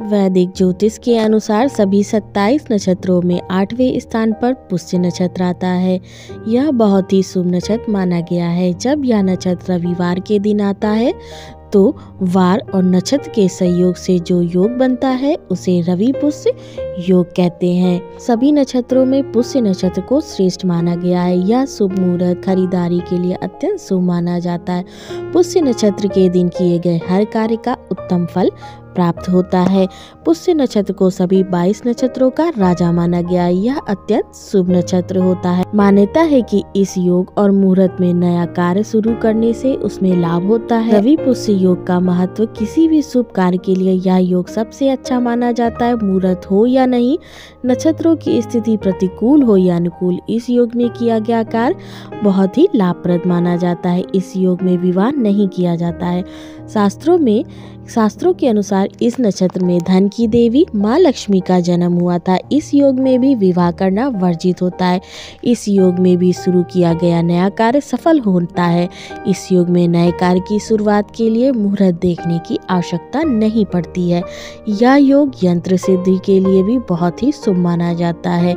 वैदिक ज्योतिष के अनुसार सभी 27 नक्षत्रों में आठवें स्थान पर पुष्य नक्षत्र आता है। यह बहुत ही शुभ नक्षत्र माना गया है। जब यह नक्षत्र रविवार के दिन आता है तो वार और नक्षत्र के सहयोग से जो योग बनता है, उसे रवि पुष्य योग कहते हैं। सभी नक्षत्रों में पुष्य नक्षत्र को श्रेष्ठ माना गया है। यह शुभ मुहूर्त खरीदारी के लिए अत्यंत शुभ माना जाता है। पुष्य नक्षत्र के दिन किए गए हर कार्य का उत्तम फल प्राप्त होता है। पुष्य नक्षत्र को सभी 22 नक्षत्रों का राजा माना गया। यह अत्यंत शुभ नक्षत्र होता है। मान्यता है कि इस योग और मुहूर्त में नया कार्य शुरू करने से उसमें लाभ होता है। रवि पुष्य योग का महत्व किसी भी शुभ कार्य के लिए यह योग सबसे अच्छा माना जाता है। मुहूर्त हो या नहीं, नक्षत्रों की स्थिति प्रतिकूल हो या अनुकूल, इस योग में किया गया कार्य बहुत ही लाभप्रद माना जाता है। इस योग में विवाह नहीं किया जाता है। शास्त्रों में, शास्त्रों के अनुसार इस नक्षत्र में धन की देवी माँ लक्ष्मी का जन्म हुआ था। इस योग में भी विवाह करना वर्जित होता है। इस योग में भी शुरू किया गया नया कार्य सफल होता है। इस योग में नए कार्य की शुरुआत के लिए मुहूर्त देखने की आवश्यकता नहीं पड़ती है। यह योग यंत्र सिद्धि के लिए भी बहुत ही शुभ माना जाता है।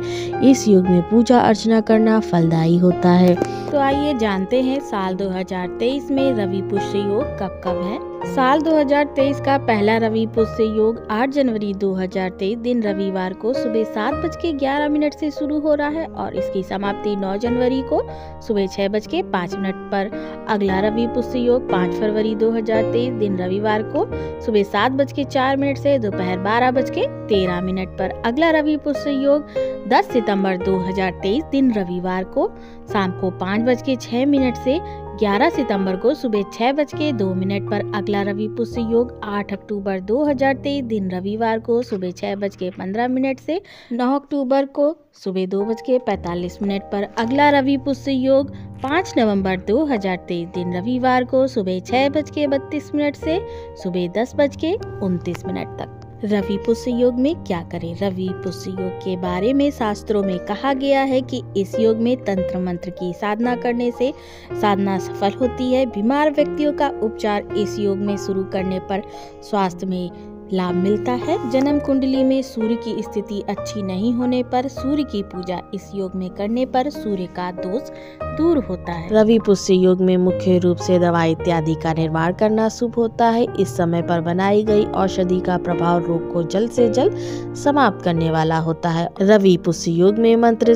इस योग में पूजा अर्चना करना फलदायी होता है। तो आइए जानते हैं साल 2023 में रवि पुष्य योग कब कब है? साल 2023 का पहला रवि पुष्य योग 8 जनवरी 2023 दिन रविवार को सुबह सात बज के ग्यारह मिनट से शुरू हो रहा है और इसकी समाप्ति 9 जनवरी को सुबह छह बज के पाँच मिनट पर। अगला रवि पुष्य योग 5 फरवरी 2023 दिन रविवार को सुबह सात बज के चार मिनट से दोपहर बारह बज के तेरह मिनट पर। अगला रवि पुष्य योग 10 सितंबर 2023 दिन रविवार को शाम को पाँच बज के छह मिनट से 11 सितंबर को सुबह छह बज के दो मिनट पर अगला रवि पुष्य योग 8 अक्टूबर 2023 दिन रविवार को सुबह छह बज के पंद्रह मिनट से 9 अक्टूबर को सुबह दो बज के पैतालीस मिनट पर अगला रवि पुष्य योग 5 नवंबर 2023 दिन रविवार को सुबह छह बज के बत्तीस मिनट से सुबह दस बज के उनतीस मिनट तक। रवि पुष्य योग में क्या करें? रवि पुष्य योग के बारे में शास्त्रों में कहा गया है कि इस योग में तंत्र मंत्र की साधना करने से साधना सफल होती है। बीमार व्यक्तियों का उपचार इस योग में शुरू करने पर स्वास्थ्य में लाभ मिलता है। जन्म कुंडली में सूर्य की स्थिति अच्छी नहीं होने पर, सूर्य की पूजा इस योग में करने पर सूर्य का दोष दूर होता है। रवि पुष्य योग में मुख्य रूप से दवा इत्यादि का निर्माण करना शुभ होता है। इस समय पर बनाई गई औषधि का प्रभाव रोग को जल्द से जल्द समाप्त करने वाला होता है। रवि पुष्य योग में मंत्र,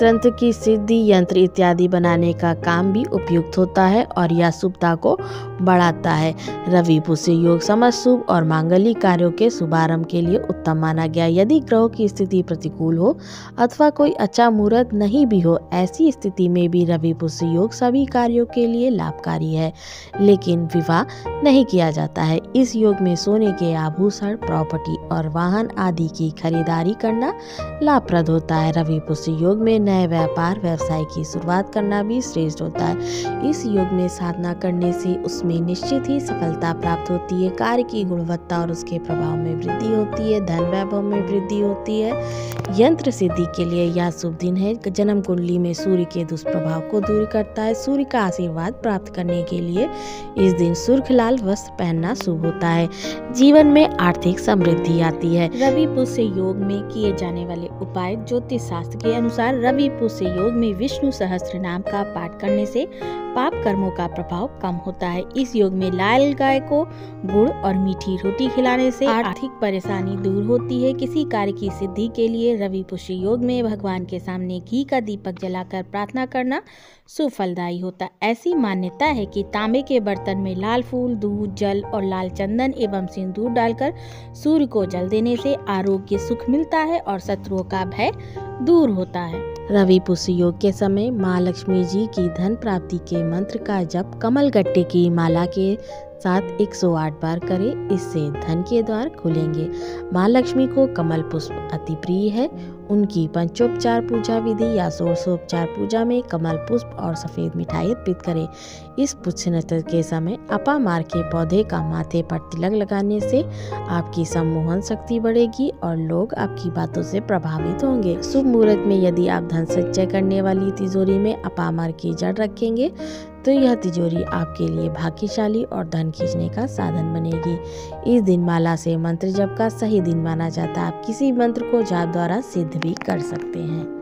तंत्र की सिद्धि, यंत्र इत्यादि बनाने का काम भी उपयुक्त होता है और यह शुभता को बढ़ाता है। रवि पुष्य योग समझ शुभ और मांगलिक कार्यों के शुभारंभ के लिए उत्तम माना गया। यदि ग्रहों की स्थिति प्रतिकूल हो अथवा कोई अच्छा मुहूर्त नहीं भी हो, ऐसी स्थिति में भी रवि पुष्य योग सभी कार्यों के लिए लाभकारी है। लेकिन विवाह नहीं किया जाता है। इस योग में सोने के आभूषण, प्रॉपर्टी और वाहन आदि की खरीदारी करना लाभप्रद होता है। रवि पुष्य योग में नए व्यापार, व्यवसाय की शुरुआत करना भी श्रेष्ठ होता है। इस योग में साधना करने से उसमें निश्चित ही सफलता प्राप्त होती है। कार्य की गुणवत्ता और उसके प्रभाव में वृद्धि होती है। धन वैभव में वृद्धि होती है। यंत्र सिद्धि के लिए यह शुभ दिन है। जन्म कुंडली में सूर्य के दुष्प्रभाव को दूर करता है। सूर्य का आशीर्वाद प्राप्त करने के लिए इस दिन सुर्ख लाल वस्त्र पहनना शुभ होता है। जीवन में आर्थिक समृद्धि आती है। रवि पुष्य योग में किए जाने वाले उपाय ज्योतिष शास्त्र के अनुसार रवि पुष्य योग में विष्णु सहस्त्र नाम का पाठ करने से पाप कर्मों का प्रभाव कम होता है। इस योग में लाल गाय को गुड़ और मीठी रोटी खिलाने से आर्थिक परेशानी दूर होती है। किसी कार्य की सिद्धि के लिए रवि पुष्य योग में भगवान के सामने घी का दीपक जलाकर प्रार्थना करना सुफलदायी होता। ऐसी मान्यता है कि तांबे के बर्तन में लाल फूल दूध जल और लाल चंदन एवं सिंदूर डालकर सूर्य को जल देने से आरोग्य सुख मिलता है और शत्रुओं का भय दूर होता है। रवि पुष्य योग के समय माँ लक्ष्मी जी की धन प्राप्ति के मंत्र का जप कमल गट्टे की माला के साथ 108 बार करें। इससे धन के द्वार खुलेंगे। माँ लक्ष्मी को कमल पुष्प अति प्रिय है। उनकी पंचोपचार पूजा विधि या षोड़शोपचार पूजा में कमल पुष्प और सफ़ेद मिठाई अर्पित करें। इस पुष्य नक्षत्र के समय अपा मार के पौधे का माथे पर तिलक लगाने से आपकी सम्मोहन शक्ति बढ़ेगी और लोग आपकी बातों से प्रभावित होंगे। शुभ मुहूर्त में यदि आप धन संचय करने वाली तिजोरी में अपामार की जड़ रखेंगे तो यह तिजोरी आपके लिए भाग्यशाली और धन खींचने का साधन बनेगी। इस दिन माला से मंत्र जप का सही दिन माना जाता। है आप किसी मंत्र को जाप द्वारा सिद्ध भी कर सकते हैं।